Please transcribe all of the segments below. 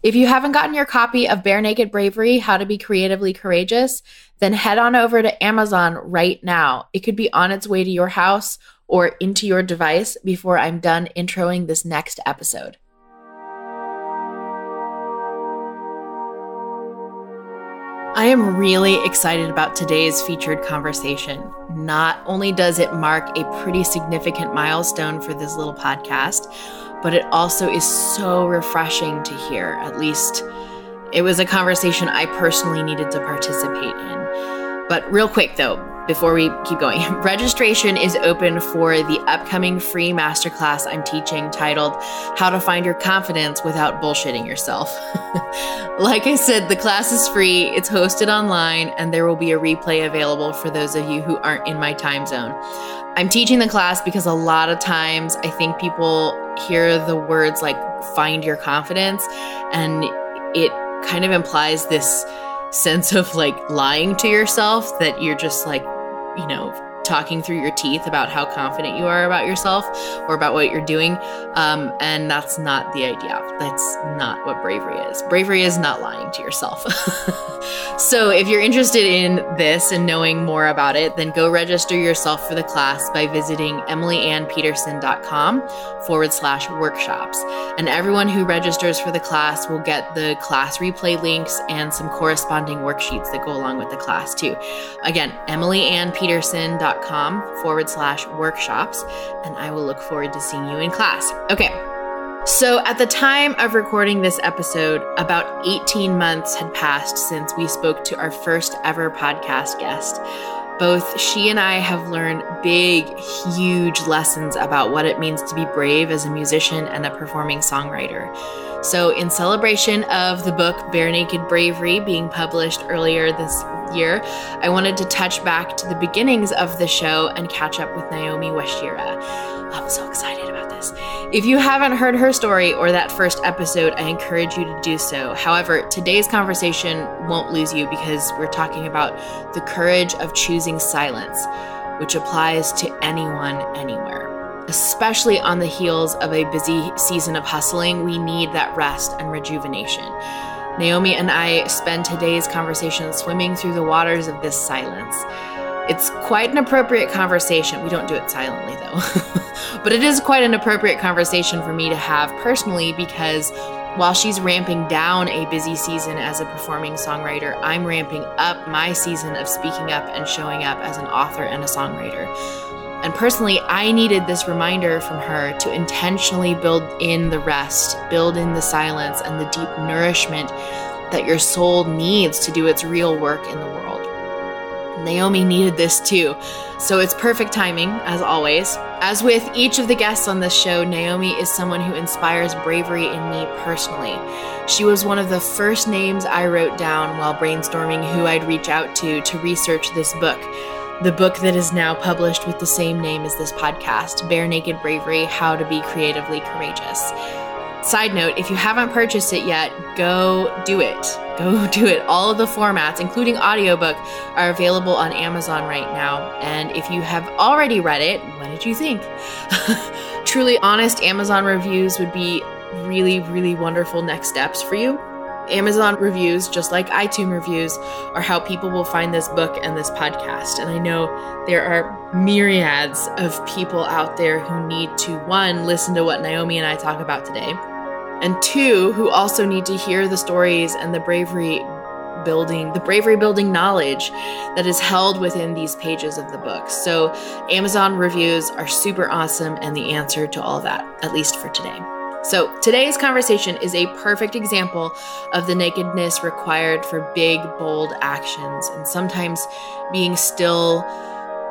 If you haven't gotten your copy of Bare Naked Bravery How to Be Creatively Courageous, then head on over to Amazon right now. It could be on its way to your house or into your device before I'm done introing this next episode. I am really excited about today's featured conversation. Not only does it mark a pretty significant milestone for this little podcast, but it also is so refreshing to hear. At least it was a conversation I personally needed to participate in. But real quick though, before we keep going, registration is open for the upcoming free masterclass I'm teaching titled How to Find Your Confidence Without Bullshitting Yourself. like I said, the class is free, it's hosted online, and there will be a replay available for those of you who aren't in my time zone. I'm teaching the class because a lot of times I think people hear the words like find your confidence and it kind of implies this sense of like lying to yourself that you're just like you know, talking through your teeth about how confident you are about yourself or about what you're doing. Um, and that's not the idea. That's not what bravery is. Bravery is not lying to yourself. so if you're interested in this and knowing more about it, then go register yourself for the class by visiting emilyannpeterson.com forward slash workshops. And everyone who registers for the class will get the class replay links and some corresponding worksheets that go along with the class too. Again, emilyannpeterson.com forward slash workshops, and I will look forward to seeing you in class. Okay. So, at the time of recording this episode, about 18 months had passed since we spoke to our first ever podcast guest. Both she and I have learned big, huge lessons about what it means to be brave as a musician and a performing songwriter. So, in celebration of the book Bare Naked Bravery being published earlier this year, I wanted to touch back to the beginnings of the show and catch up with Naomi Wachira. I'm so excited about this. If you haven't heard her story or that first episode, I encourage you to do so. However, today's conversation won't lose you because we're talking about the courage of choosing silence, which applies to anyone, anywhere especially on the heels of a busy season of hustling, we need that rest and rejuvenation. Naomi and I spend today's conversation swimming through the waters of this silence. It's quite an appropriate conversation. We don't do it silently though. but it is quite an appropriate conversation for me to have personally because while she's ramping down a busy season as a performing songwriter, I'm ramping up my season of speaking up and showing up as an author and a songwriter. And personally, I needed this reminder from her to intentionally build in the rest, build in the silence, and the deep nourishment that your soul needs to do its real work in the world. Naomi needed this too, so it's perfect timing, as always. As with each of the guests on this show, Naomi is someone who inspires bravery in me personally. She was one of the first names I wrote down while brainstorming who I'd reach out to to research this book the book that is now published with the same name as this podcast, Bare Naked Bravery How to Be Creatively Courageous. Side note, if you haven't purchased it yet, go do it. Go do it. All of the formats, including audiobook, are available on Amazon right now. And if you have already read it, what did you think? Truly honest Amazon reviews would be really, really wonderful next steps for you. Amazon reviews, just like iTunes reviews, are how people will find this book and this podcast. And I know there are myriads of people out there who need to, one, listen to what Naomi and I talk about today, and two, who also need to hear the stories and the bravery building, the bravery building knowledge that is held within these pages of the book. So, Amazon reviews are super awesome and the answer to all that, at least for today. So, today's conversation is a perfect example of the nakedness required for big, bold actions, and sometimes being still,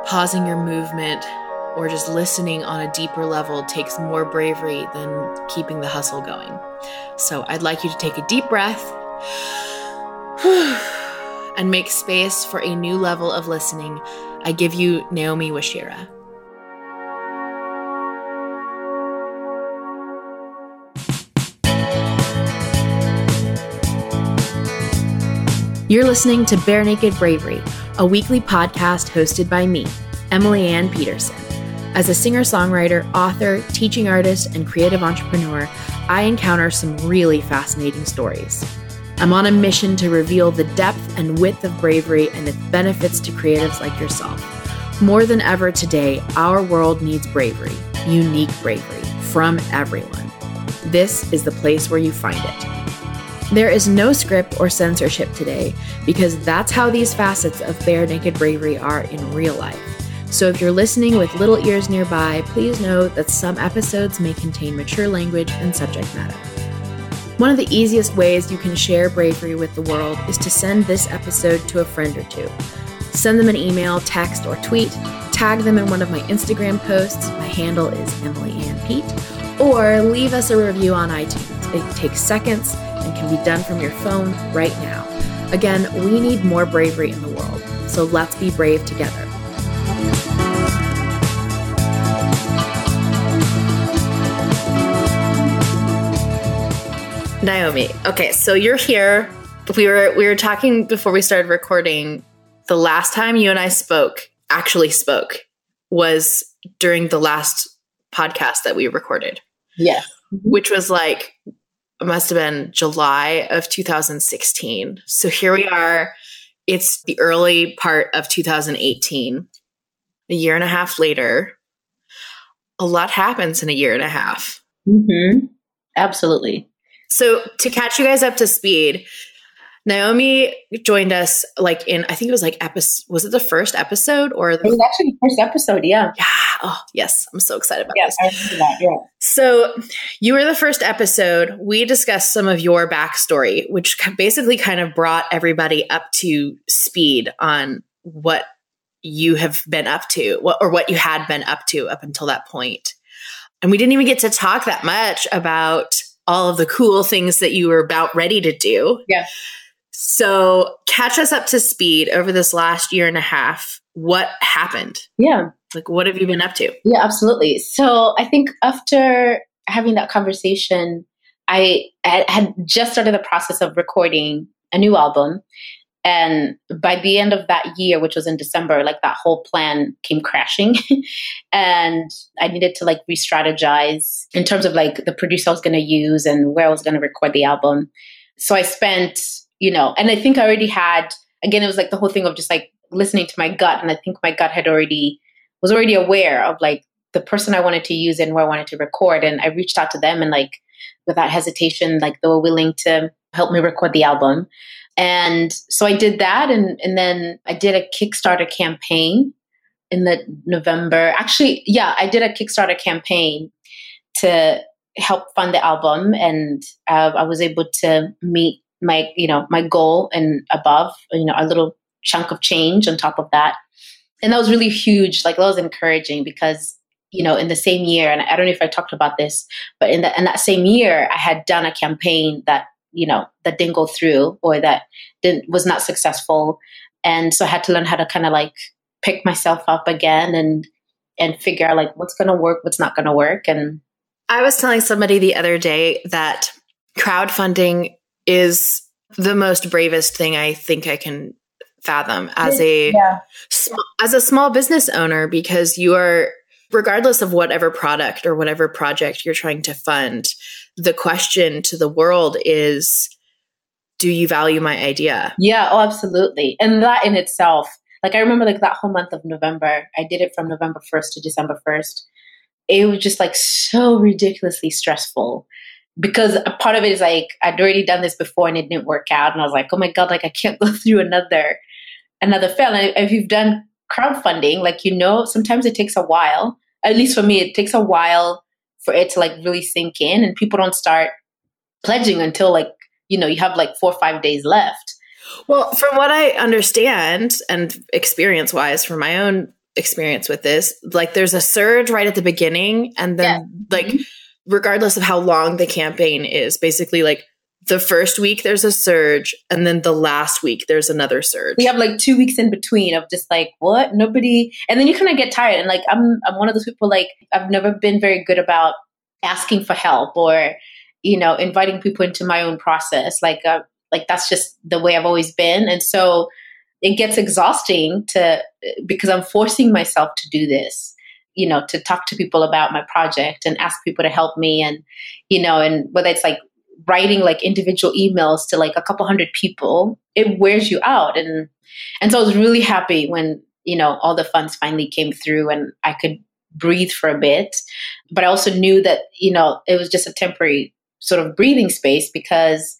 pausing your movement, or just listening on a deeper level takes more bravery than keeping the hustle going. So, I'd like you to take a deep breath and make space for a new level of listening. I give you Naomi Wachira. You're listening to Barenaked Bravery, a weekly podcast hosted by me, Emily Ann Peterson. As a singer songwriter, author, teaching artist, and creative entrepreneur, I encounter some really fascinating stories. I'm on a mission to reveal the depth and width of bravery and its benefits to creatives like yourself. More than ever today, our world needs bravery, unique bravery, from everyone. This is the place where you find it. There is no script or censorship today because that's how these facets of bare naked bravery are in real life. So if you're listening with little ears nearby, please know that some episodes may contain mature language and subject matter. One of the easiest ways you can share bravery with the world is to send this episode to a friend or two. Send them an email, text, or tweet. Tag them in one of my Instagram posts. My handle is Emily Ann Pete. Or leave us a review on iTunes. It takes seconds and can be done from your phone right now. Again, we need more bravery in the world. So let's be brave together. Naomi. Okay, so you're here. We were we were talking before we started recording. The last time you and I spoke, actually spoke, was during the last podcast that we recorded. Yeah. Which was like it must have been July of 2016. So here we are. It's the early part of 2018. A year and a half later, a lot happens in a year and a half. Mm-hmm. Absolutely. So to catch you guys up to speed, Naomi joined us like in I think it was like episode was it the first episode or the, it was actually the first episode, yeah. Yeah. Oh yes. I'm so excited about yeah, this. That, yeah. So you were the first episode. We discussed some of your backstory, which basically kind of brought everybody up to speed on what you have been up to, what, or what you had been up to up until that. And we didn't even get to talk that much about all of the cool things that you were about ready to do. Yeah. So, catch us up to speed over this last year and a half. What happened? Yeah. Like, what have you been up to? Yeah, absolutely. So, I think after having that conversation, I had just started the process of recording a new album. And by the end of that year, which was in December, like that whole plan came crashing. and I needed to like re strategize in terms of like the producer I was going to use and where I was going to record the album. So I spent, you know, and I think I already had, again, it was like the whole thing of just like listening to my gut. And I think my gut had already, was already aware of like the person I wanted to use and where I wanted to record. And I reached out to them and like without hesitation, like they were willing to help me record the album. And so I did that. And, and then I did a Kickstarter campaign in the November. Actually, yeah, I did a Kickstarter campaign to help fund the album. And uh, I was able to meet my, you know, my goal and above, you know, a little chunk of change on top of that. And that was really huge. Like that was encouraging because you know, in the same year, and I don't know if I talked about this, but in, the, in that same year, I had done a campaign that you know that didn't go through or that didn't was not successful and so i had to learn how to kind of like pick myself up again and and figure out like what's going to work what's not going to work and i was telling somebody the other day that crowdfunding is the most bravest thing i think i can fathom as a yeah. sm- as a small business owner because you are regardless of whatever product or whatever project you're trying to fund the question to the world is do you value my idea? Yeah oh absolutely. And that in itself like i remember like that whole month of november i did it from november 1st to december 1st it was just like so ridiculously stressful because a part of it is like i'd already done this before and it didn't work out and i was like oh my god like i can't go through another another fail and if you've done crowdfunding like you know sometimes it takes a while at least for me it takes a while for it to like really sink in and people don't start pledging until like you know you have like four or five days left well from what i understand and experience wise from my own experience with this like there's a surge right at the beginning and then yeah. like mm-hmm. Regardless of how long the campaign is basically like the first week there's a surge and then the last week there's another surge. We have like two weeks in between of just like what? Nobody and then you kind of get tired and like i'm i'm one of those people like i've never been very good about asking for help or you know inviting people into my own process like uh, like that's just the way i've always been and so it gets exhausting to because i'm forcing myself to do this you know, to talk to people about my project and ask people to help me. And, you know, and whether it's like writing like individual emails to like a couple hundred people, it wears you out. And, and so I was really happy when, you know, all the funds finally came through and I could breathe for a bit. But I also knew that, you know, it was just a temporary sort of breathing space because,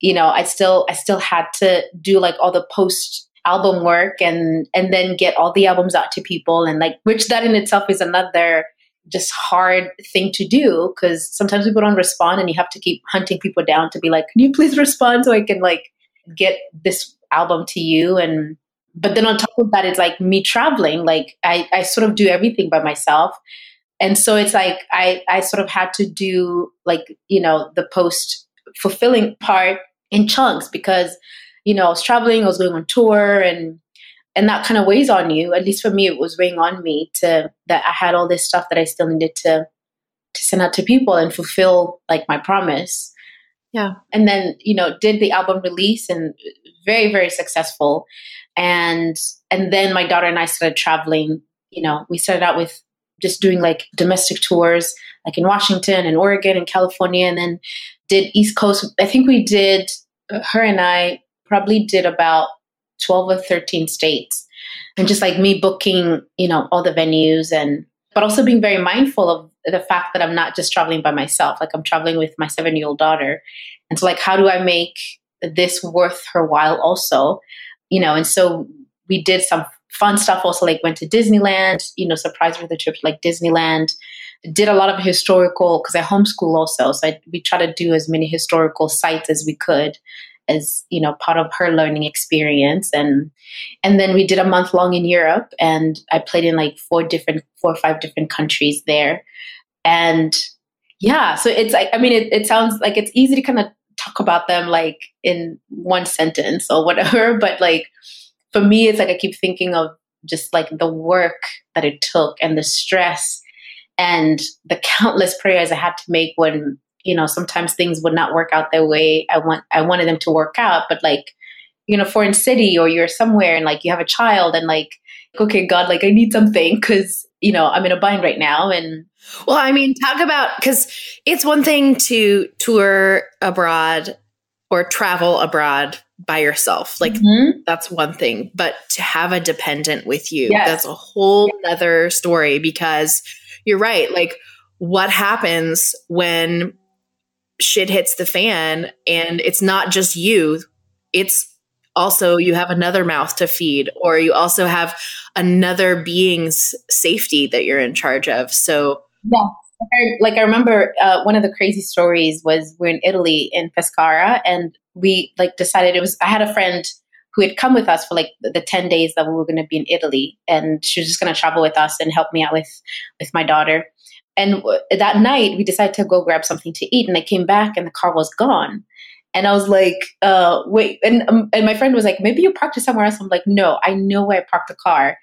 you know, I still, I still had to do like all the post album work and and then get all the albums out to people and like which that in itself is another just hard thing to do because sometimes people don't respond and you have to keep hunting people down to be like can you please respond so i can like get this album to you? And but then on top of that it's like me traveling like i i sort of do everything by myself. And so it's like i i sort of had to do like you know the post fulfilling part in chunks because you know, I was traveling, I was going on tour and and that kind of weighs on you. At least for me, it was weighing on me to that I had all this stuff that I still needed to to send out to people and fulfill like my promise. Yeah. And then, you know, did the album release and very, very successful. And and then my daughter and I started traveling. You know, we started out with just doing like domestic tours, like in Washington and Oregon and California, and then did East Coast. I think we did uh, her and I probably did about 12 or 13 states. And just like me booking, you know, all the venues and, but also being very mindful of the fact that I'm not just traveling by myself. Like I'm traveling with my seven year old daughter. And so, like, how do I make this worth her while also? You know, and so we did some fun stuff also, like went to Disneyland, you know, surprised with a trip like Disneyland. Did a lot of historical, because I homeschool also. So I, we try to do as many historical sites as we could as you know part of her learning experience. And and then we did a month long in Europe and I played in like four different four or five different countries there. And yeah so it's like I mean it, it sounds like it's easy to kind of talk about them like in one sentence or whatever but like for me it's like I keep thinking of just like the work that it took and the stress and the countless prayers I had to make when you know sometimes things would not work out the way i want i wanted them to work out but like you know foreign city or you're somewhere and like you have a child and like okay god like i need something because you know i'm in a bind right now and well i mean talk about because it's one thing to tour abroad or travel abroad by yourself like mm-hmm. that's one thing but to have a dependent with you yes. that's a whole other story because you're right like what happens when shit hits the fan and it's not just you, it's also you have another mouth to feed or you also have another being's safety that you're in charge of. So, yeah. Like I remember uh, one of the crazy stories was we're in Italy in Pescara and we like decided it was I had a friend who had come with us for like the 10 days that we were going to be in Italy and she was just going to travel with us and help me out with with my daughter and that night, we decided to go grab something to eat. And I came back and the car was gone. And I was like, uh, wait. And, um, and my friend was like, maybe you parked it somewhere else. I'm like, no, I know where I parked the car.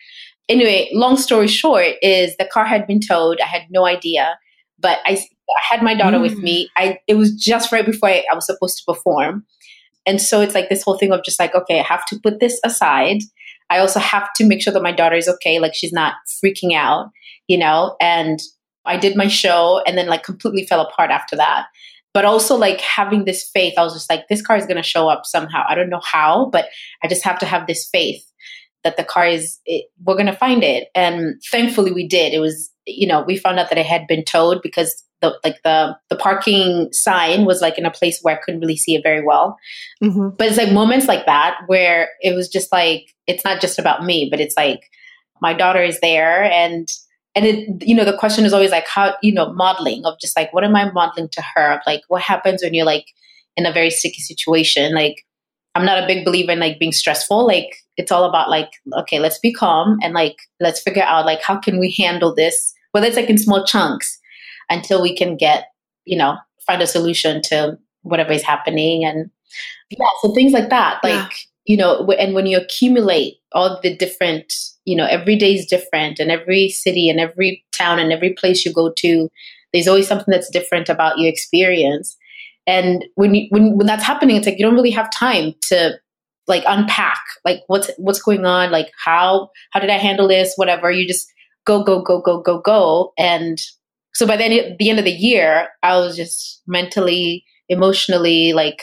Anyway, long story short is the car had been towed. I had no idea. But I, I had my daughter mm. with me. I It was just right before I, I was supposed to perform. And so it's like this whole thing of just like, okay, I have to put this aside. I also have to make sure that my daughter is okay, like she's not freaking out, you know, and I did my show and then like completely fell apart after that. But also like having this faith, I was just like, this car is going to show up somehow. I don't know how, but I just have to have this faith that the car is, it, we're going to find it. And thankfully we did. It was, you know, we found out that it had been towed because the like the the parking sign was like in a place where I couldn't really see it very well. Mm-hmm. But it's like moments like that where it was just like it's not just about me, but it's like my daughter is there and and it you know the question is always like how you know modeling of just like what am i modeling to her? Like what happens when you're like in a very sticky situation? Like i'm not a big believer in like being stressful. Like it's all about like okay let's be calm and like let's figure out like how can we handle this whether it's like in small chunks until we can get you know find a solution to whatever is happening and yeah so things like that. Like yeah. You know and when you accumulate all the different you know every day is different and every city and every town and every place you go to there's always something that's different about your experience and when you when, when that's happening it's like you don't really have time to like unpack like what's what's going on like how how did i handle this whatever you just go, go, go, go, go, go. And so by then, the end of the year, I was just mentally, emotionally, like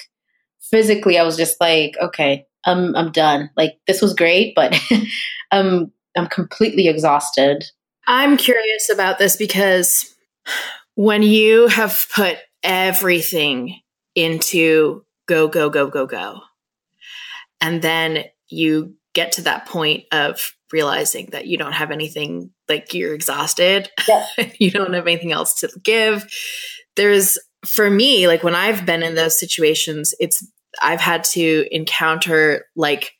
physically, I was just like, okay, I'm I'm done. Like this was great, but I'm I'm completely exhausted. I'm curious about this because when you have put everything into go go go go go and then you get to that point of realizing that you don't have anything like you're exhausted yeah. you don't have anything else to give there's for me like when i've been in those situations it's i've had to encounter like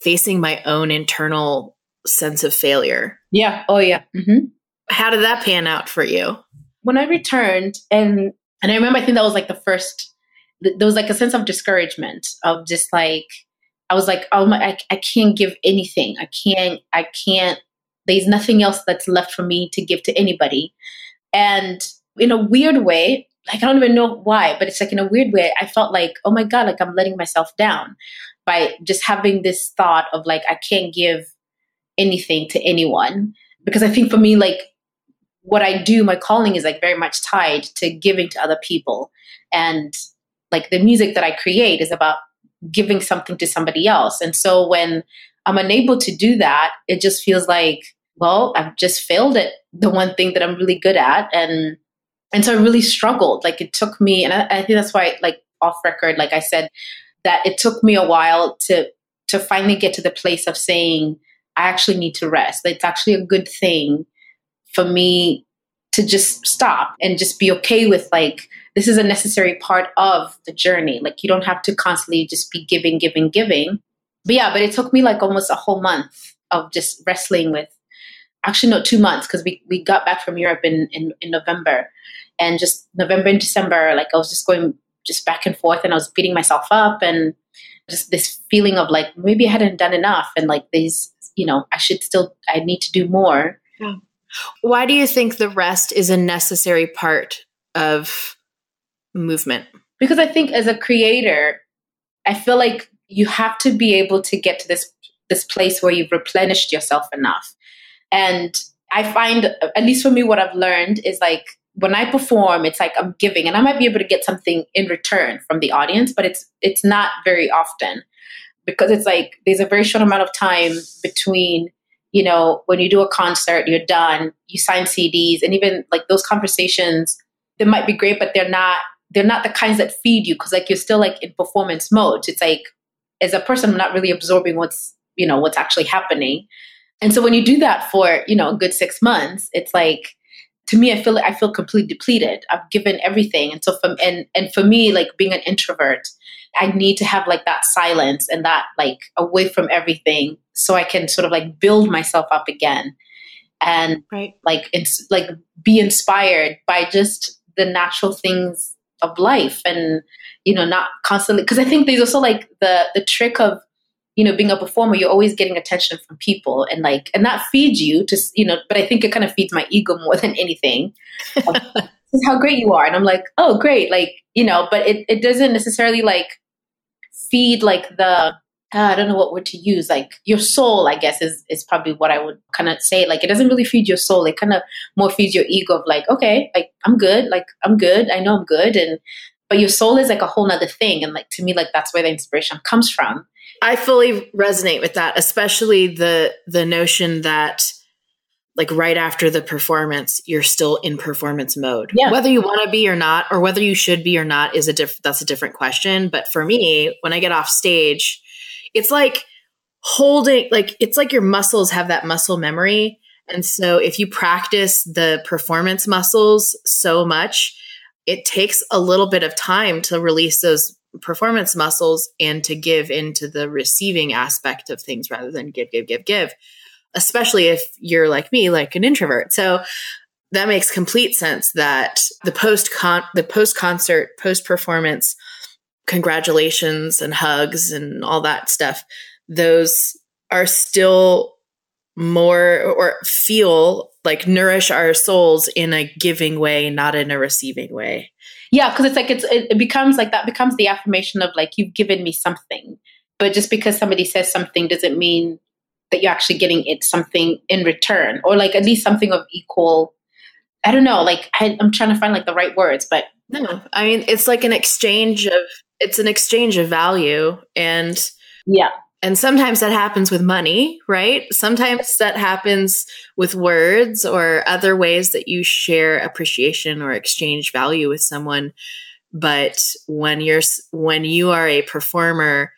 facing my own internal sense of failure yeah oh yeah mm-hmm. how did that pan out for you when i returned and and i remember i think that was like the first there was like a sense of discouragement of just like I was like, oh my, I, I can't give anything. I can't, I can't, there's nothing else that's left for me to give to anybody. And in a weird way, like I don't even know why, but it's like in a weird way, I felt like, oh my God, like I'm letting myself down by just having this thought of like, I can't give anything to anyone. Because I think for me, like what I do, my calling is like very much tied to giving to other people. And like the music that I create is about giving something to somebody else. And so when I'm unable to do that, it just feels like, well, I've just failed at the one thing that I'm really good at. And and so I really struggled. Like it took me, and I, I think that's why, like off record, like I said, that it took me a while to to finally get to the place of saying, I actually need to rest. It's actually a good thing for me to just stop and just be okay with like this is a necessary part of the journey. Like you don't have to constantly just be giving, giving, giving. But yeah, but it took me like almost a whole month of just wrestling with actually not two months because we, we got back from Europe in, in, in November and just November and December, like I was just going just back and forth and I was beating myself up and just this feeling of like maybe I hadn't done enough and like these, you know, I should still I need to do more. Yeah. Why do you think the rest is a necessary part of movement? Because I think as a creator, I feel like you have to be able to get to this this place where you've replenished yourself enough. And I find, at least for me, what I've learned is like when I perform, it's like I'm giving, and I might be able to get something in return from the audience, but it's it's not very often because it's like there's a very short amount of time between you know when you do a concert, you're done, you sign CDs, and even like those conversations, they might be great, but they're not they're not the kinds that feed you because like you're still like in performance mode. It's like as a person, I'm not really absorbing what's you know what's actually happening. And so when you do that for you know a good six months, it's like to me, I feel like I feel completely depleted. I've given everything, and so from and and for me, like being an introvert, I need to have like that silence and that like away from everything, so I can sort of like build myself up again, and right. like it's like be inspired by just the natural things of life and you know not constantly because i think there's also like the the trick of you know being a performer you're always getting attention from people and like and that feeds you to you know but i think it kind of feeds my ego more than anything how great you are and i'm like oh great like you know but it, it doesn't necessarily like feed like the uh, I don't know what word to use. Like your soul, I guess, is is probably what I would kind of say. Like it doesn't really feed your soul. It kind of more feeds your ego of like, okay, like I'm good. Like I'm good. I know I'm good. And but your soul is like a whole nother thing. And like to me, like that's where the inspiration comes from. I fully resonate with that, especially the the notion that like right after the performance, you're still in performance mode. Yeah. Whether you want to be or not, or whether you should be or not, is a diff- that's a different question. But for me, when I get off stage it's like holding like it's like your muscles have that muscle memory and so if you practice the performance muscles so much it takes a little bit of time to release those performance muscles and to give into the receiving aspect of things rather than give give give give especially if you're like me like an introvert. So that makes complete sense that the post con the post concert post performance congratulations and hugs and all that stuff, those are still more or feel like nourish our souls in a giving way, not in a receiving way. Yeah, because it's like it's it becomes like that becomes the affirmation of like you've given me something. But just because somebody says something doesn't mean that you're actually getting it something in return or like at least something of equal i don't know like I, i'm trying to find like the right words but no i mean it's like an exchange of it's an exchange of value and yeah and sometimes that happens with money, right? Sometimes that happens with words or other ways that you share appreciation or exchange value with someone. But when you're when you are a performer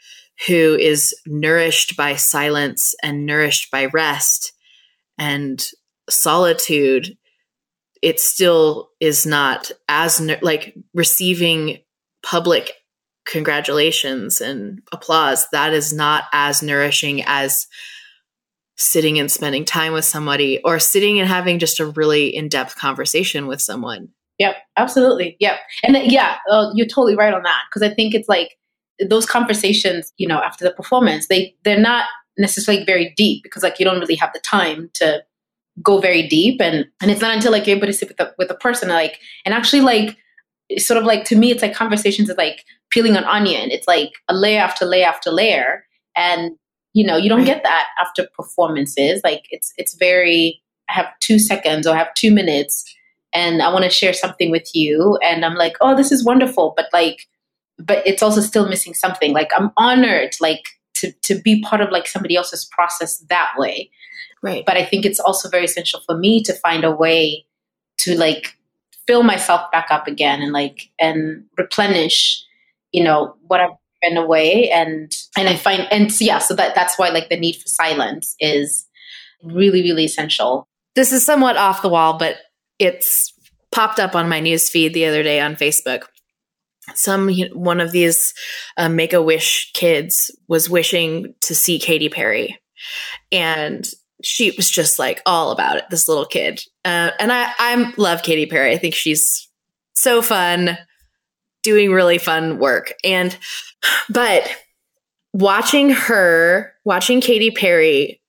who is nourished by silence and nourished by rest and solitude, it still is not as like receiving public congratulations and applause, that is not as nourishing as sitting and spending time with somebody or sitting and having just a really in-depth conversation with someone. Yep, absolutely. Yep. And yeah, uh, you're totally right on that because I think it's like those conversations, you know, after the performance, they they're not necessarily very deep because like you don't really have the time to go very deep and and it's not until like you're able to sit with a with a person like and actually like sort of like to me it's like conversations is like peeling an onion. It's like a layer after layer after layer. And you know you don't get that after performances. Like it's it's very i have two seconds or i have two minutes and i want to share something with you. And i'm like oh this is wonderful. But like but it's also still missing something. Like i'm honored like to to be part of like somebody else's process that way. Right. But i think it's also very essential for me to find a way to like fill myself back up again and like and replenish you know what i've been away. And and i find and so, yeah so that that's why like the need for silence is really really essential. This is somewhat off the wall but it's popped up on my news feed the other day on facebook. Some one of these uh, make a wish kids was wishing to see Katy Perry. And she was just like all about it this little kid. Uh, and i i love Katy Perry. I think she's so fun doing really fun work. And but watching her watching Katy Perry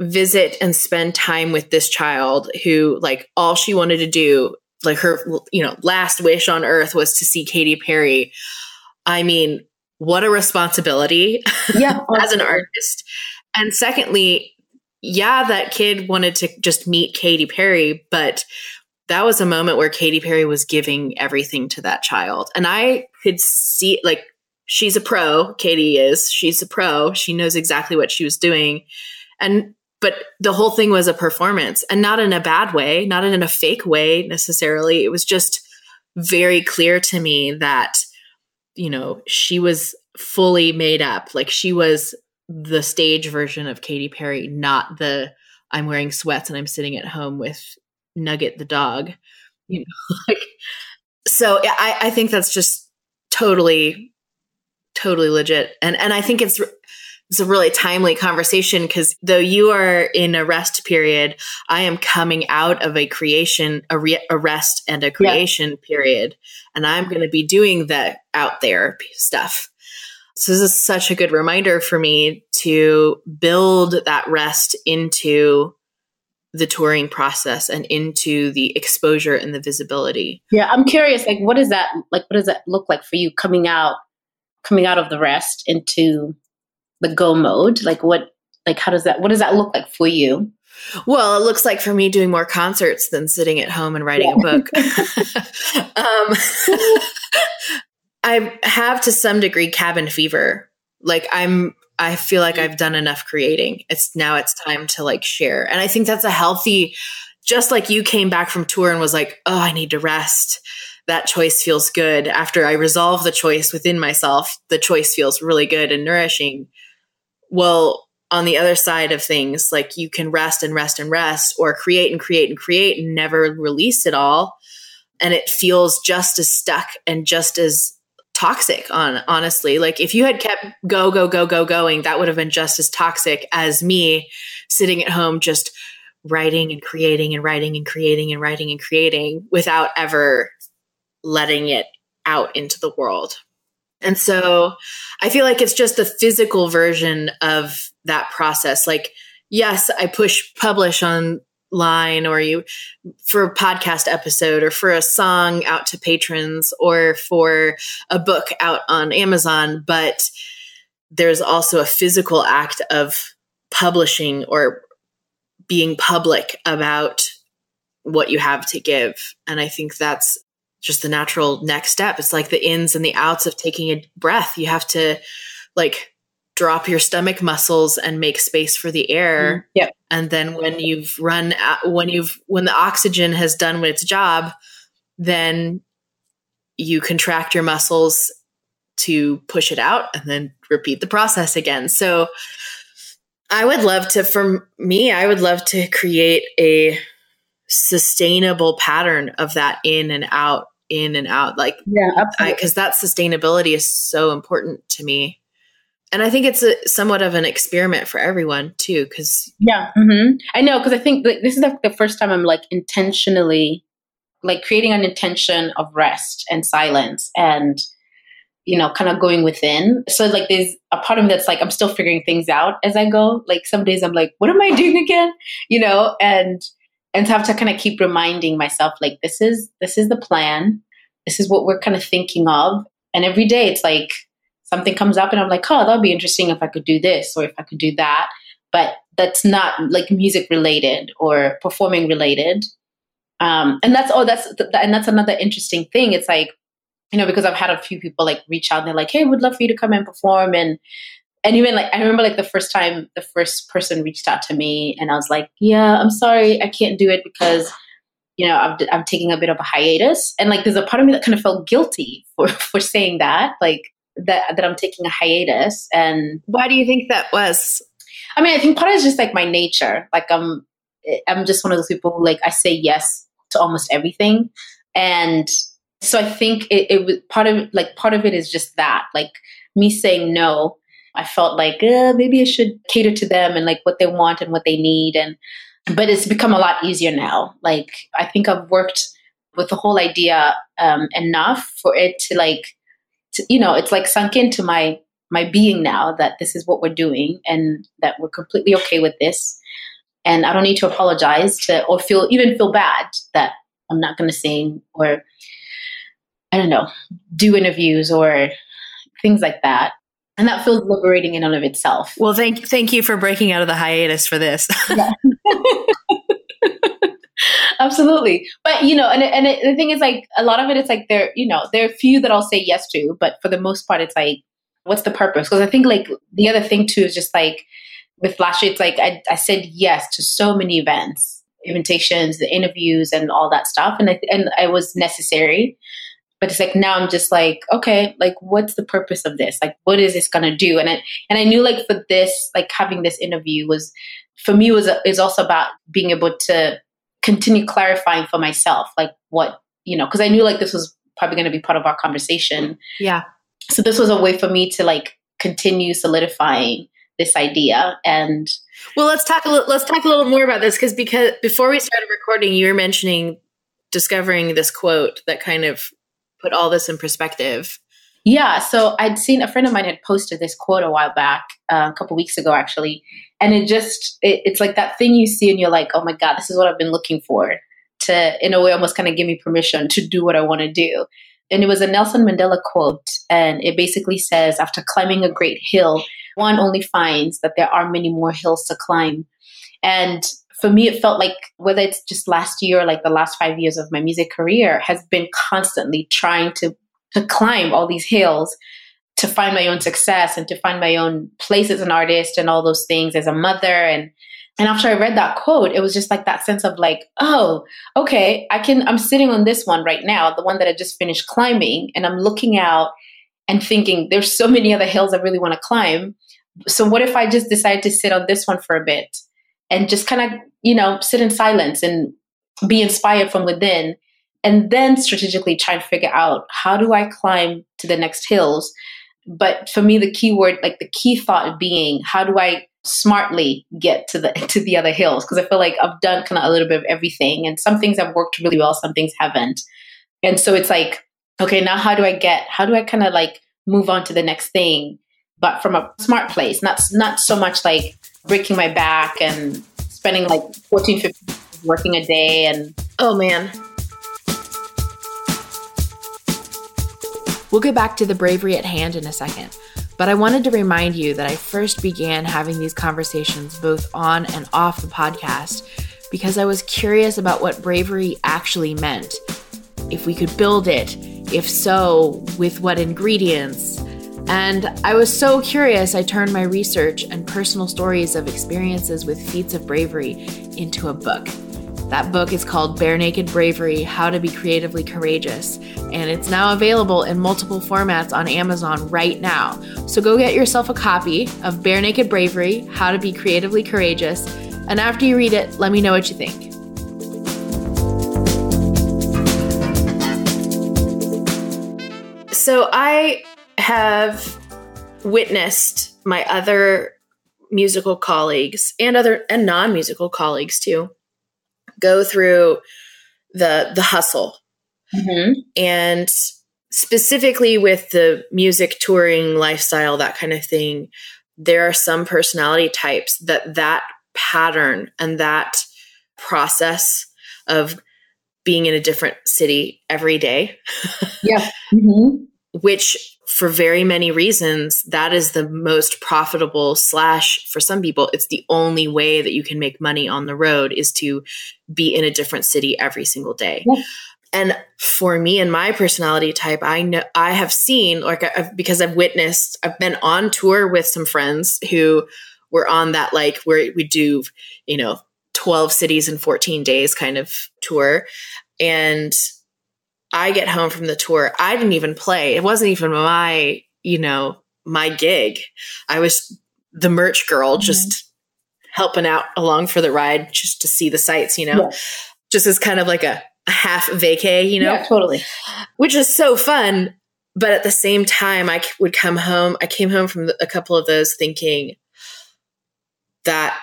visit and spend time with this child who like all she wanted to do like her you know last wish on earth was to see Katy Perry. I mean what a responsibility yeah. as an artist. And secondly yeah, that kid wanted to just meet Katy Perry, but that was a moment where Katy Perry was giving everything to that child. And I could see, like, she's a pro. Katy is. She's a pro. She knows exactly what she was doing. And, but the whole thing was a performance and not in a bad way, not in a fake way necessarily. It was just very clear to me that, you know, she was fully made up. Like, she was the stage version of Katy Perry, not the I'm wearing sweats and I'm sitting at home with Nugget the dog. You know, like so I, I think that's just totally, totally legit. And and I think it's it's a really timely conversation because though you are in a rest period, I am coming out of a creation, a, re- a rest and a creation yeah. period, and I'm going to be doing the out there stuff. So this is such a good reminder for me to build that rest into the touring process and into the exposure and the visibility. Yeah, I'm curious like what does that like what does that look like for you coming out coming out of the rest into the go mode? Like what like how does that what does that look like for you? Well, it looks like for me doing more concerts than sitting at home and writing yeah. a book. um, I have to some degree cabin fever. Like I'm I feel like I've done enough creating. It's now it's time to like share. And I think that's a healthy just like you came back from tour and was like, "Oh, I need to rest." That choice feels good. After I resolve the choice within myself, the choice feels really good and nourishing. Well, on the other side of things, like you can rest and rest and rest or create and create and create and never release it all. And it feels just as stuck and just as toxic on honestly. Like if you had kept go go go go going that would have been just as toxic as me sitting at home just writing and creating and writing and creating and writing and creating without ever letting it out into the world. And so i feel like it's just the physical version of that process. Like yes i push publish on line or you for a podcast episode or for a song out to patrons or for a book out on Amazon, but there's also a physical act of publishing or being public about what you have to give. And I think that's just the natural next step. It's like the ins and the outs of taking a breath. You have to like drop your stomach muscles and make space for the air. Mm, yep. And then when you've run when you've when the oxygen has done its job, then you contract your muscles to push it out and then repeat the process again. So I would love to for me, I would love to create a sustainable pattern of that in and out in and out like yeah because that sustainability is so important to me and i think it's a somewhat of an experiment for everyone too because yeah mm-hmm. i know because i think like, this is the, the first time i'm like intentionally like creating an intention of rest and silence and you know kind of going within. So like there's a part of me that's like i'm still figuring things out as i go. Like some days i'm like what am i doing again? You know and and to have to kind of keep reminding myself like this is this is the plan. This is what we're kind of thinking of. And every day it's like something comes up and i'm like oh that would be interesting if i could do this or if i could do that. But that's not like music related or performing related. Um, and that's oh that's and that's another interesting thing. It's like you know because i've had a few people like reach out and they're like hey we'd love for you to come and perform. And and even like I remember like the first time the first person reached out to me and I was like, yeah, I'm sorry, I can't do it because you know I'm, I'm taking a bit of a hiatus. And like there's a part of me that kind of felt guilty for for saying that. Like that that I'm taking a hiatus and why do you think that was? I mean, I think part of it's just like my nature. Like I'm I'm just one of those people who like I say yes to almost everything and so I think it, it was part of like part of it is just that like me saying no I felt like uh, maybe I should cater to them and like what they want and what they need. And but it's become a lot easier now. Like I think I've worked with the whole idea um, enough for it to like, to, you know, it's like sunk into my my being now that this is what we're doing and that we're completely okay with this. And I don't need to apologize to or feel even feel bad that I'm not going to sing or I don't know do interviews or things like that and that feels liberating in and of itself. Well, thank thank you for breaking out of the hiatus for this. Absolutely, but you know, and and it, the thing is, like a lot of it, it's like there, you know, there are few that I'll say yes to, but for the most part, it's like, what's the purpose? Because I think like the other thing too is just like with Flash, it's like I, I said yes to so many events, invitations, the interviews, and all that stuff, and I, and it was necessary but it's like now I'm just like, okay, like what's the purpose of this? Like what is this gonna do? And I and I knew like for this, like having this interview was for me was is also about being able to continue clarifying for myself, like what you know, because I knew like this was probably going to be part of our conversation. Yeah. So this was a way for me to like continue solidifying this idea and well let's talk a little let's talk a little more about this because because before we started recording you were mentioning discovering this quote that kind of put all this in perspective. Yeah, so I'd seen a friend of mine had posted this quote a while back, uh, a couple weeks ago actually, and it just it, it's like that thing you see and you're like, oh my god, this is what I've been looking for to, in a way, almost kind of give me permission to do what I want to do. And it was a Nelson Mandela quote, and it basically says, after climbing a great hill, one only finds that there are many more hills to climb. And for me, it felt like whether it's just last year or like the last five years of my music career has been constantly trying to to climb all these hills to find my own success and to find my own place as an artist and all those things as a mother and and after I read that quote, it was just like that sense of like, oh, okay, I can I'm sitting on this one right now, the one that I just finished climbing, and I'm looking out and thinking there's so many other hills I really want to climb. So what if I just decide to sit on this one for a bit and just kind of, you know, sit in silence and be inspired from within and then strategically try and figure out how do I climb to the next hills. But for me, the key word, like the key thought being, how do I smartly get to the to the other hills? Because I feel like I've done kind of a little bit of everything, and some things have worked really well, some things haven't. And so it's like, okay, now how do I get? How do I kind of like move on to the next thing, but from a smart place, not not so much like breaking my back and spending like 14, 15 working a day. And oh man. We'll get back to the bravery at hand in a second. But I wanted to remind you that I first began having these conversations both on and off the podcast because I was curious about what bravery actually meant. If we could build it, if so, with what ingredients. And I was so curious, I turned my research and personal stories of experiences with feats of bravery into a book. That book is called Barenaked Bravery How to Be Creatively Courageous, and it's now available in multiple formats on Amazon right now. So go get yourself a copy of Barenaked Bravery How to Be Creatively Courageous, and after you read it, let me know what you think. So I have witnessed my other musical colleagues and other and non-musical colleagues too go through the the hustle mm-hmm. and specifically with the music touring lifestyle that kind of thing there are some personality types that that pattern and that process of being in a different city every day yeah mm-hmm. which for very many reasons, that is the most profitable slash for some people, it's the only way that you can make money on the road is to be in a different city every single day. Yeah. And for me and my personality type, I know I have seen like I've, because I've witnessed, I've been on tour with some friends who were on that like where we do, you know, 12 cities in 14 days kind of tour. And I get home from the tour, I didn't even play. It wasn't even my, you know, my gig. I was the merch girl, mm-hmm. just helping out along for the ride, just to see the sights, you know, yeah. just as kind of like a, a half vacay, you know? Yeah, totally. Which is so fun. But at the same time, I would come home. I came home from a couple of those thinking that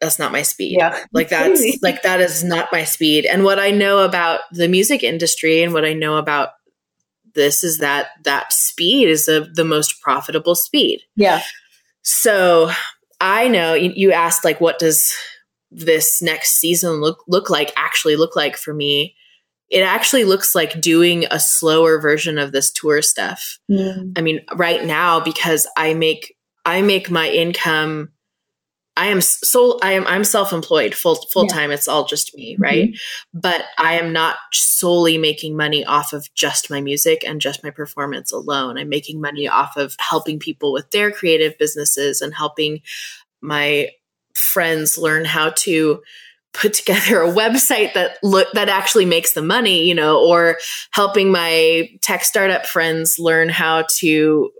that's not my speed. Yeah. Like that's like that is not my speed. And what I know about the music industry and what I know about this is that that speed is a, the most profitable speed. Yeah. So I know you, you asked like what does this next season look look like actually look like for me it actually looks like doing a slower version of this tour stuff. Mm. I mean, right now because I make I make my income I am so I am I'm self-employed full full time. Yeah. It's all just me, right? Mm-hmm. But I am not solely making money off of just my music and just my performance alone. I'm making money off of helping people with their creative businesses and helping my friends learn how to put together a website that look that actually makes the money, you know, or helping my tech startup friends learn how to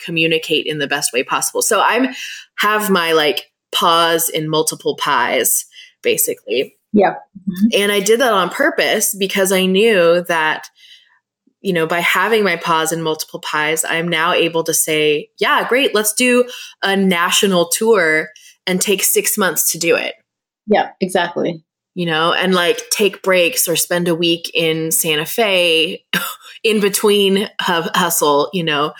communicate in the best way possible. So I'm have my like paws in multiple pies, basically. Yeah. Mm-hmm. And I did that on purpose because I knew that, you know, by having my paws in multiple pies, I'm now able to say, yeah, great, let's do a national tour and take six months to do it. Yeah, exactly. You know, and like take breaks or spend a week in Santa Fe in between hustle, you know,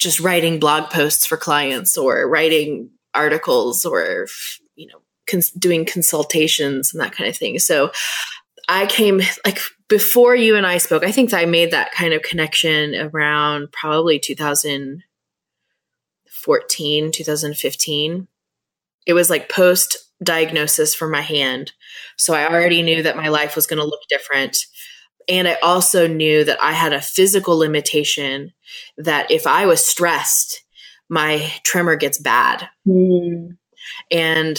just writing blog posts for clients or writing articles or you know cons- doing consultations and that kind of thing. So i came like before you and i spoke i think i made that kind of connection around probably 2014 2015 it was like post diagnosis for my hand. So i already knew that my life was going to look different. And I also knew that I had a physical limitation that if I was stressed my tremor gets bad. Mm. And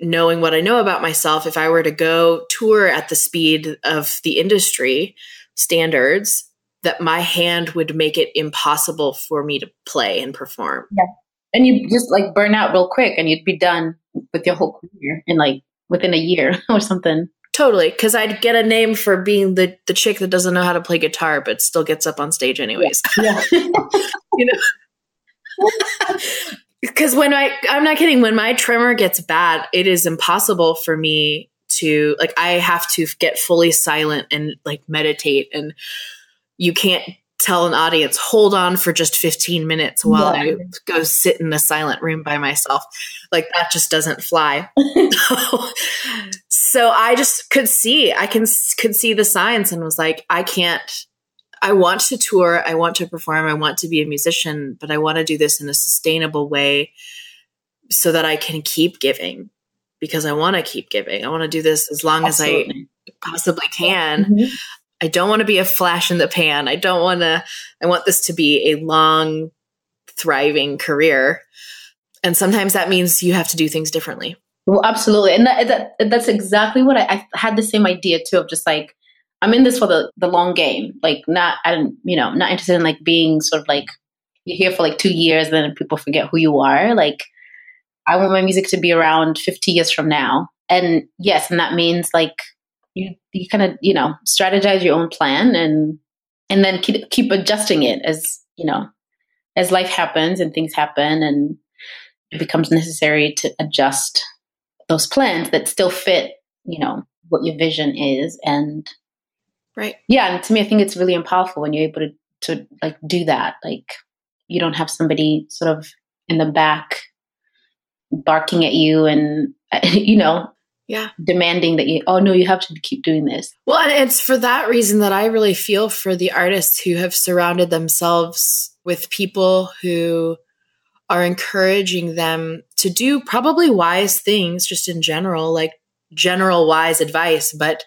knowing what I know about myself, if I were to go tour at the speed of the industry standards, that my hand would make it impossible for me to play and perform. Yeah. And you just like burn out real quick and you'd be done with your whole career in like within a year or something. Totally, because I'd get a name for being the the chick that doesn't know how to play guitar but still gets up on stage anyways. Yeah, yeah. you know, because when I, I'm not kidding, when my tremor gets bad, it is impossible for me to, like, I have to get fully silent and like meditate. And you can't tell an audience, hold on for just 15 minutes while yeah. I go sit in a silent room by myself. Like, that just doesn't fly. so I just could see, I can, could see the signs and was like, I can't, I want to tour, I want to perform, I want to be a musician, but I want to do this in a sustainable way so that I can keep giving because I want to keep giving. I want to do this as long Absolutely. as I possibly can. Mm-hmm. I don't want to be a flash in the pan. I don't want to, I want this to be a long, thriving career. And sometimes that means you have to do things differently. Well, absolutely. And that, that that's exactly what I, I had the same idea too of just like, I'm in this for the, the long game. Like not, I'm, you know, not interested in like being sort of like, you're here for like two years, then people forget who you are. Like, I want my music to be around 50 years from now. And yes, and that means like you, you kind of, you know, strategize your own plan and, and then keep, keep adjusting it as, you know, as life happens and things happen and it becomes necessary to adjust those plans that still fit, you know, what your vision is. And right. Yeah. And to me, I think it's really powerful when you're able to, to like do that. Like you don't have somebody sort of in the back barking at you and, you know, yeah demanding that you oh no you have to keep doing this well and it's for that reason that i really feel for the artists who have surrounded themselves with people who are encouraging them to do probably wise things just in general like general wise advice but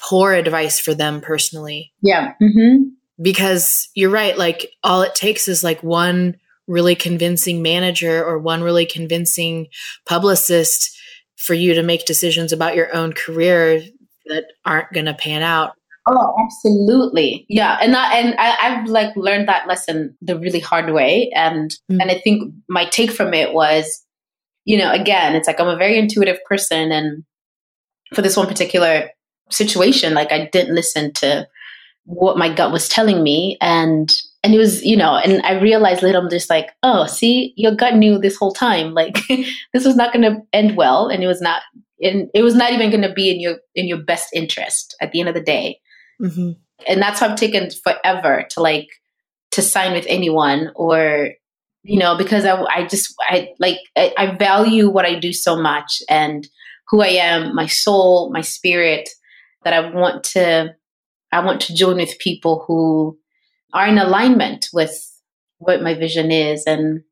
poor advice for them personally yeah mm-hmm. because you're right like all it takes is like one really convincing manager or one really convincing publicist for you to make decisions about your own career that aren't going to pan out. Oh, absolutely. Yeah. And that, and I, have like learned that lesson the really hard way. And, mm-hmm. and I think my take from it was, you know, again, it's like I'm a very intuitive person. And for this one particular situation, like I didn't listen to what my gut was telling me. And and it was you know and i realized later i'm just like oh see your gut knew this whole time. Like this was not going to end well. And it was not and it was not even going to be in your in your best interest at the end of the day. Mm-hmm. and that's why i've taken forever to like to sign with anyone or you know because i, I just i like I, I value what i do so much and who i am my soul my spirit that i want to i want to join with people who are in alignment with what my vision is and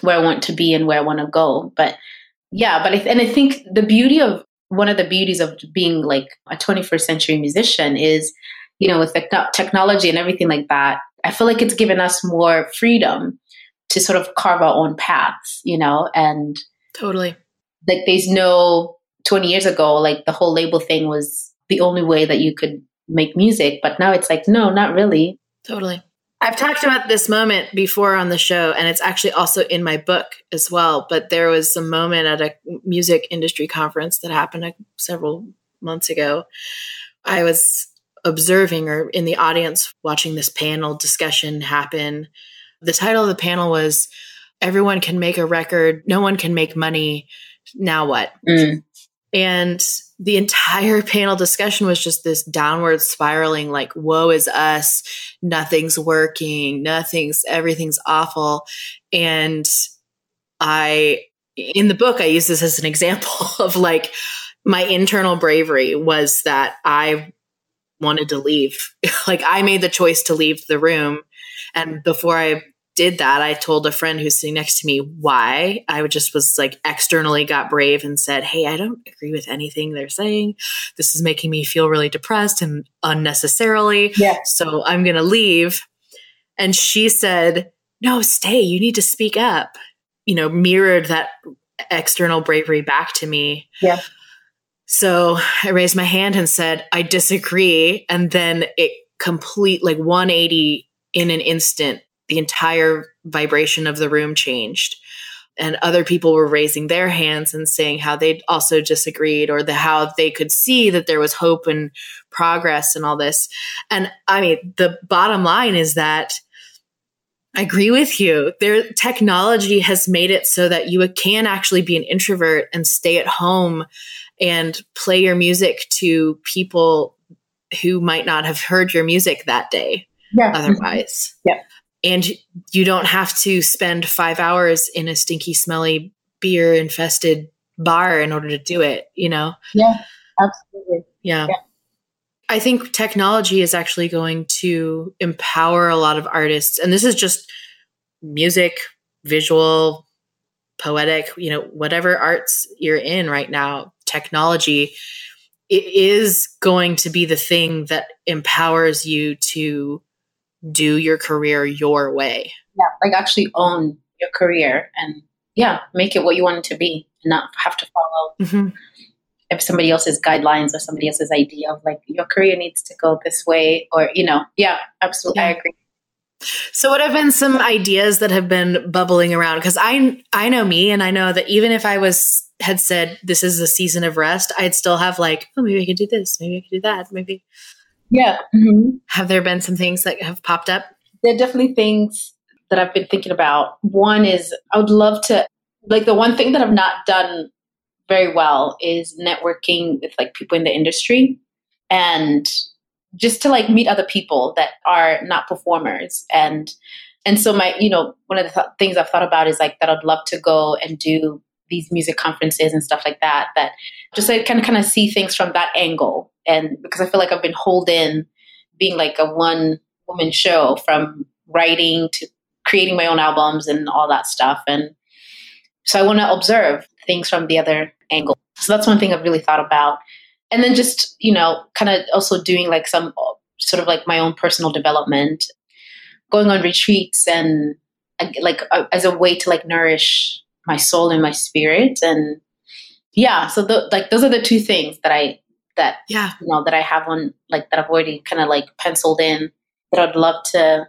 where I want to be and where I want to go. But yeah, but I, and I think the beauty of one of the beauties of being like a 21st century musician is, you know, with the technology and everything like that, I feel like it's given us more freedom to sort of carve our own paths, you know, and totally like there's no 20 years ago, like the whole label thing was the only way that you could make music. But now it's like, no, not really. Totally. I've talked about this moment before on the show, and it's actually also in my book as well. But there was a moment at a music industry conference that happened a, several months ago. I was observing or in the audience watching this panel discussion happen. The title of the panel was Everyone Can Make a Record, No One Can Make Money. Now what? Mm. And the entire panel discussion was just this downward spiraling, like, woe is us, nothing's working, nothing's, everything's awful. And I, in the book, I use this as an example of like my internal bravery was that I wanted to leave. like, I made the choice to leave the room. And before I did that, I told a friend who's sitting next to me why. I just was like externally got brave and said, Hey, I don't agree with anything they're saying. This is making me feel really depressed and unnecessarily. Yeah. So I'm going to leave. And she said, No, stay. You need to speak up. You know, mirrored that external bravery back to me. Yeah. So I raised my hand and said, I disagree. And then it complete like 180 in an instant the entire vibration of the room changed and other people were raising their hands and saying how they also disagreed or the how they could see that there was hope and progress and all this and i mean the bottom line is that I agree with you. Their technology has made it so that you can actually be an introvert and stay at home and play your music to people who might not have heard your music that day yeah. otherwise. Yeah and you don't have to spend five hours in a stinky, smelly, beer infested bar in order to do it, you know? Yeah, absolutely. Yeah. yeah. I think technology is actually going to empower a lot of artists. And this is just music, visual, poetic, you know, whatever arts you're in right now, technology it is going to be the thing that empowers you to do your career your way. Yeah, like actually own your career and yeah, make it what you want it to be and not have to follow mm-hmm. if somebody else's guidelines or somebody else's idea of like your career needs to go this way or you know, yeah, absolutely yeah. I agree. So what have been some ideas that have been bubbling around cuz I I know me and I know that even if I was had said this is a season of rest, I'd still have like, oh, maybe I could do this, maybe I could do that, maybe. Yeah. Mm-hmm. Have there been some things that have popped up? There are definitely things that I've been thinking about. One is I would love to, like, the one thing that I've not done very well is networking with like people in the industry and just to like meet other people that are not performers and and so my you know one of the th- things i've thought about is like that i'd love to go and do these music conferences and stuff like that that just I can kind of see things from that angle. And because I feel like I've been holding being like a one woman show from writing to creating my own albums and all that stuff. And so I want to observe things from the other angle. So that's one thing I've really thought about. And then just you know kind of also doing like some sort of like my own personal development going on retreats and like as a way to like nourish my soul and my spirit. And yeah so the, like those are the two things that i that yeah. you know that i have on like that i've already kind of like penciled in that i'd love to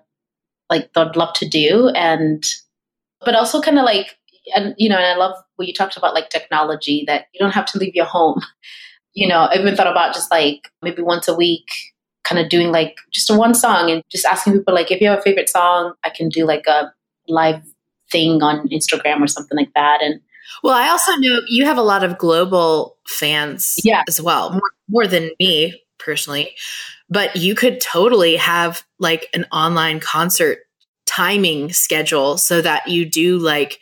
like that i'd love to do. And but also kind of like and you know and i love what you talked about like technology that you don't have to leave your home. You know i even thought about just like maybe once a week kind of doing like just a one song and just asking people like if you have a favorite song i can do like a live thing on Instagram or something like that. And well, I also know you have a lot of global fans yeah. as well, more, more than me personally. But you could totally have like an online concert timing schedule so that you do like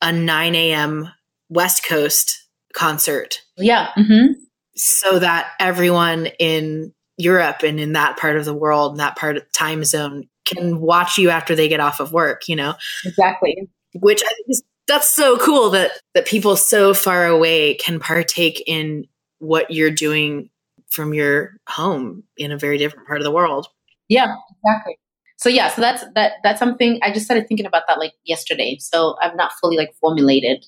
a 9 a.m. West Coast concert. Yeah. Mm-hmm. So that everyone in Europe and in that part of the world, that part of time zone can watch you after they get off of work, you know? Exactly. Which I think is that's so cool that that people so far away can partake in what you're doing from your home in a very different part of the world. Yeah, exactly. So yeah, so that's that that's something I just started thinking about that like yesterday. So I'm not fully like formulated.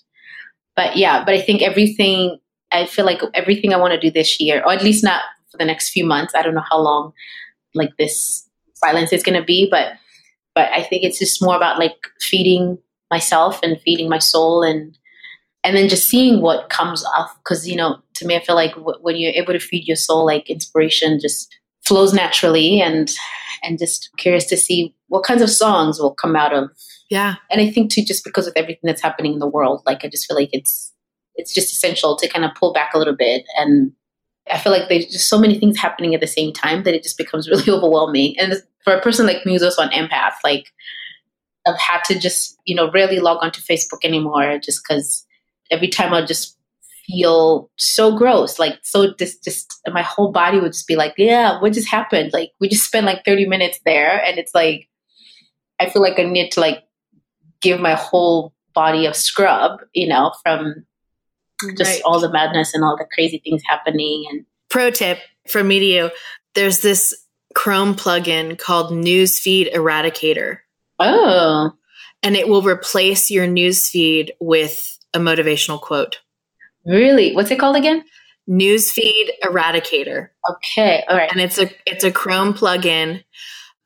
But yeah, but I think everything I feel like everything I want to do this year, or at least not for the next few months. I don't know how long like this silence is going to be but but i think it's just more about like feeding myself and feeding my soul and and then just seeing what comes off because you know to me i feel like w- when you're able to feed your soul like inspiration just flows naturally and and just curious to see what kinds of songs will come out of. Yeah. And i think too just because of everything that's happening in the world like i just feel like it's it's just essential to kind of pull back a little bit and I feel like there's just so many things happening at the same time that it just becomes really overwhelming. And for a person like me who's also an empath, like I've had to just, you know, rarely log onto Facebook anymore just because every time I just feel so gross, like so just just my whole body would just be like, yeah, what just happened? Like we just spent like 30 minutes there and it's like I feel like I need to like give my whole body a scrub, you know, from just right. all the madness and all the crazy things happening and pro tip from me to you, there's this Chrome plugin called Newsfeed Eradicator. Oh. And it will replace your newsfeed with a motivational quote. Really? What's it called again? Newsfeed Eradicator. Okay. All right. And it's a it's a Chrome plugin.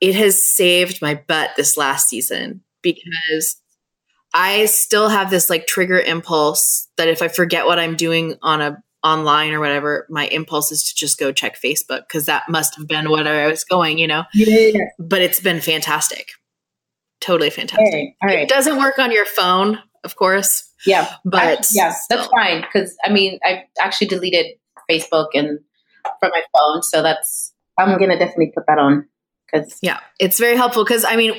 It has saved my butt this last season because I still have this like trigger impulse that if I forget what I'm doing on a online or whatever, my impulse is to just go check Facebook because that must have been what I was going, you know. Yeah. But it's been fantastic, totally fantastic. Okay. All right. It doesn't work on your phone, of course. Yeah, but yes, that's fine because I mean I actually deleted Facebook and from my phone, so that's I'm gonna definitely put that on because yeah, it's very helpful because I mean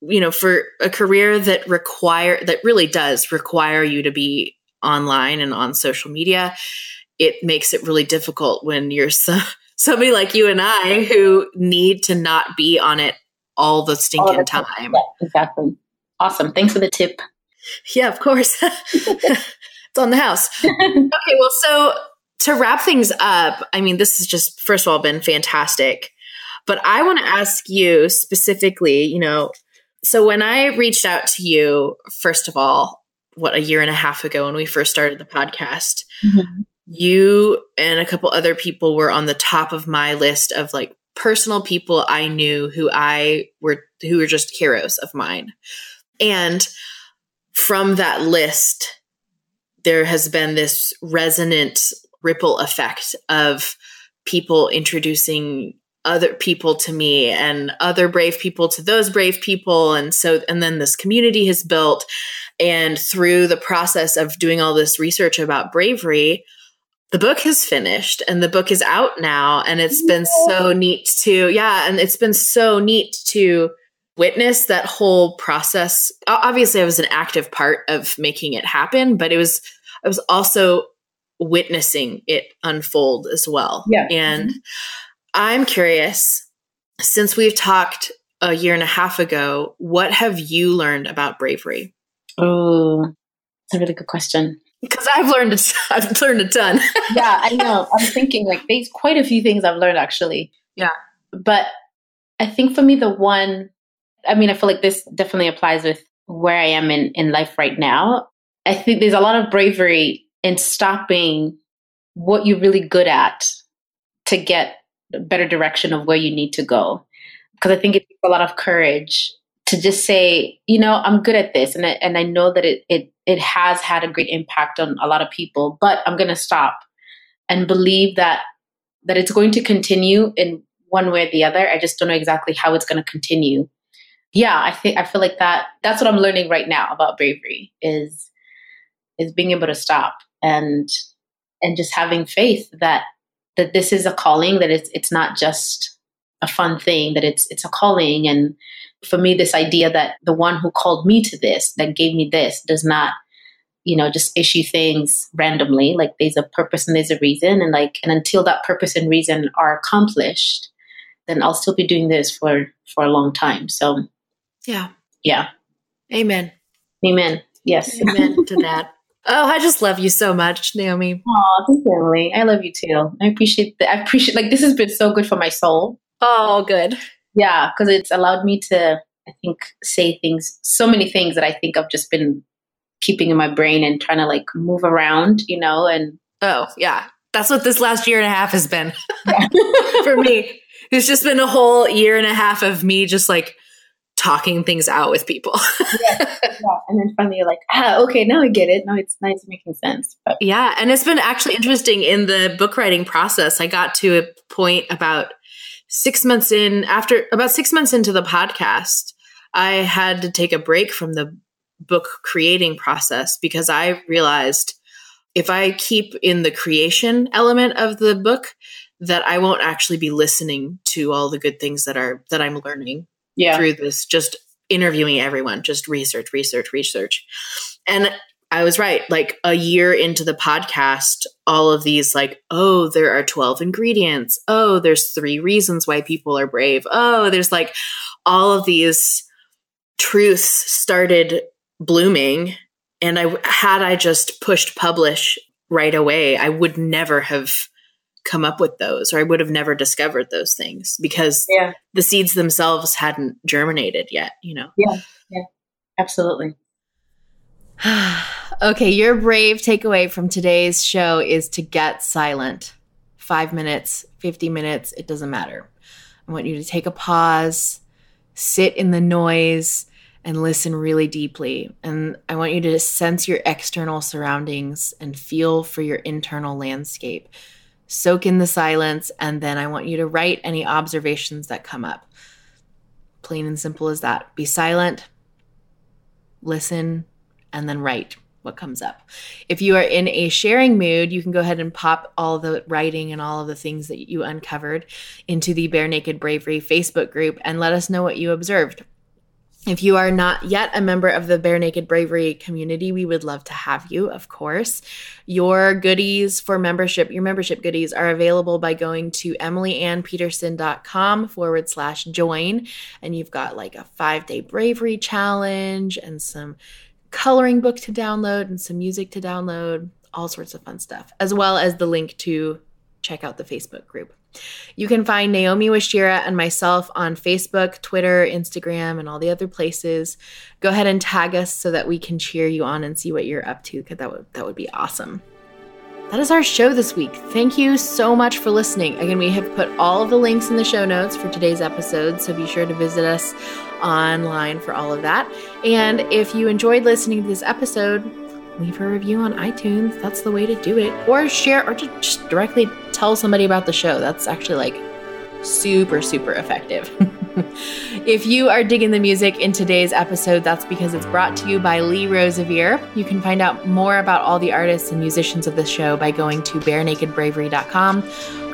you know, for a career that require that really does require you to be online and on social media, it makes it really difficult when you're so somebody like you and I who need to not be on it all the stinking all the time. time. Yeah, exactly. Awesome. Thanks for the tip. Yeah, of course. it's on the house. okay, well, so to wrap things up, I mean, this has just, first of all, been fantastic. But I want to ask you specifically, you know, so when I reached out to you, first of all, what, a year and a half ago when we first started the podcast, mm-hmm. you and a couple other people were on the top of my list of like personal people I knew who I were, who were just heroes of mine. And from that list, there has been this resonant ripple effect of people introducing other people to me and other brave people to those brave people. And so and then this community has built and through the process of doing all this research about bravery the book has finished and the book is out now. And it's been so neat to yeah and it's been so neat to witness that whole process. Obviously i was an active part of making it happen but it was i was also witnessing it unfold as well. Yeah. And mm-hmm. I'm curious since we've talked a year and a half ago what have you learned about bravery oh that's a really good question because I've learned a, I've learned a ton. yeah, I know. I'm thinking like there's quite a few things I've learned actually. Yeah. But I think for me the one I mean I feel like this definitely applies with where I am in in life right now. I think there's a lot of bravery in stopping what you're really good at to get better direction of where you need to go. Because I think it takes a lot of courage to just say, you know, I'm good at this, and I, and I know that it it it has had a great impact on a lot of people, but I'm going to stop and believe that that it's going to continue in one way or the other. I just don't know exactly how it's going to continue. Yeah, I think I feel like that that's what I'm learning right now about bravery is is being able to stop and and just having faith that that this is a calling that it's it's not just a fun thing that it's it's a calling and for me, this idea that the one who called me to this, that gave me this, does not, you know, just issue things randomly. Like there's a purpose and there's a reason. And like, and until that purpose and reason are accomplished, then I'll still be doing this for, for a long time. So, yeah. Yeah. Amen. Amen. Yes. Amen to that. Oh, I just love you so much, Naomi. Oh, thank you, Emily. I love you too. I appreciate that. I appreciate like this has been so good for my soul. Oh, good yeah because it's allowed me to i think say things so many things that i think i've just been keeping in my brain and trying to like move around you know and oh yeah that's what this last year and a half has been for me it's just been a whole year and a half of me just like talking things out with people. Yeah, yeah, and then finally you're like ah okay now i get it. Now it's it's making sense. But. yeah and it's been actually interesting in the book writing process. I got to a point about six months in, after about six months into the podcast, I had to take a break from the book creating process because I realized if I keep in the creation element of the book, that I won't actually be listening to all the good things that are that I'm learning yeah. through this just interviewing everyone, just research, research, research. And I was right. Like a year into the podcast, all of these, like, oh, there are 12 ingredients. Oh, there's three reasons why people are brave. Oh, there's like all of these truths started blooming. And I, had I just pushed publish right away, I would never have come up with those or I would have never discovered those things because yeah. the seeds themselves hadn't germinated yet, you know? Yeah. Yeah. Absolutely. okay, your brave takeaway from today's show is to get silent. Five minutes, 50 minutes, it doesn't matter. I want you to take a pause, sit in the noise, and listen really deeply. And I want you to sense your external surroundings and feel for your internal landscape. Soak in the silence, and then I want you to write any observations that come up. Plain and simple as that. Be silent, listen, and then write what comes up. If you are in a sharing mood, you can go ahead and pop all the writing and all of the things that you uncovered into the Bare Naked Bravery Facebook group and let us know what you observed. If you are not yet a member of the Bare Naked Bravery community, we would love to have you, of course. Your goodies for membership, your membership goodies are available by going to emilyannpeterson.com forward slash join. And you've got like a five day bravery challenge and some coloring book to download and some music to download, all sorts of fun stuff, as well as the link to check out the Facebook group. You can find Naomi Wachira and myself on Facebook, Twitter, Instagram, and all the other places. Go ahead and tag us so that we can cheer you on and see what you're up to, because that would that would be awesome. That is our show this week. Thank you so much for listening. Again, we have put all of the links in the show notes for today's episode, so be sure to visit us online for all of that. And if you enjoyed listening to this episode, leave a review on iTunes. That's the way to do it. Or share, or just directly tell somebody about the show. That's actually like super, super effective. if you are digging the music in today's episode, that's because it's brought to you by Lee Rosevere. You can find out more about all the artists and musicians of the show by going to barenakedbravery.com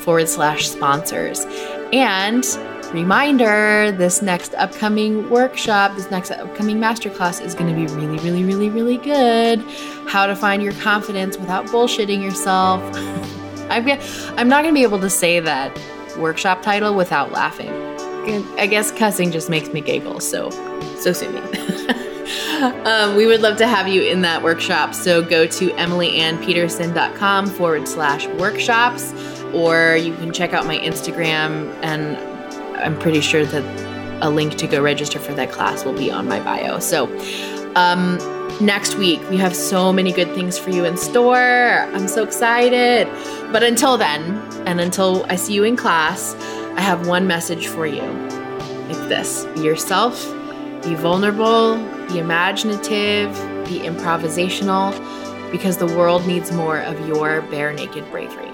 forward slash sponsors. And reminder this next upcoming workshop, this next upcoming masterclass is going to be really, really, really, really good. How to find your confidence without bullshitting yourself. I'm, I'm not going to be able to say that workshop title without laughing. I guess cussing just makes me giggle, so so sue me. um, we would love to have you in that workshop. So go to emilyannpeterson.com forward slash workshops, or you can check out my Instagram, and I'm pretty sure that a link to go register for that class will be on my bio. So, um, next week. We have so many good things for you in store. I'm so excited. But until then, and until I see you in class, I have one message for you. It's this be yourself, be vulnerable, be imaginative, be improvisational, because the world needs more of your bare naked bravery.